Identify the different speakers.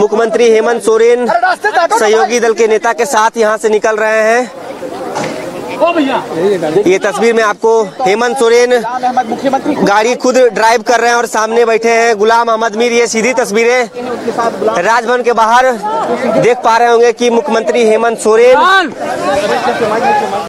Speaker 1: मुख्यमंत्री हेमंत सोरेन सहयोगी दल के नेता के साथ यहाँ से निकल रहे हैं। ये तस्वीर में आपको हेमंत सोरेन गाड़ी खुद ड्राइव कर रहे हैं और सामने बैठे हैं। गुलाम अहमद मीर ये सीधी तस्वीरें राजभवन के बाहर देख पा रहे होंगे कि मुख्यमंत्री हेमंत सोरेन